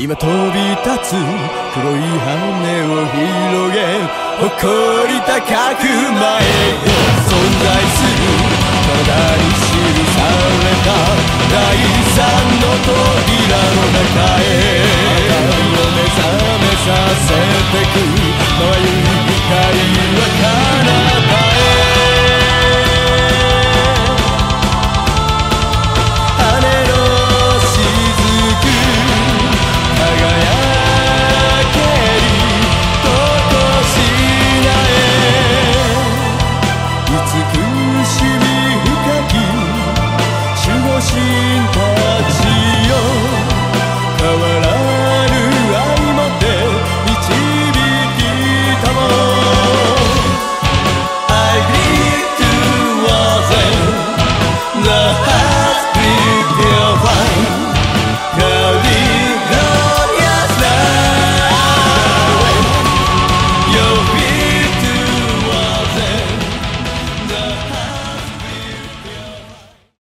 今飛び立つ黒い羽を広げ誇り高く前へ存在する体に記された第三の扉の中へ。互いを目覚めさせてく。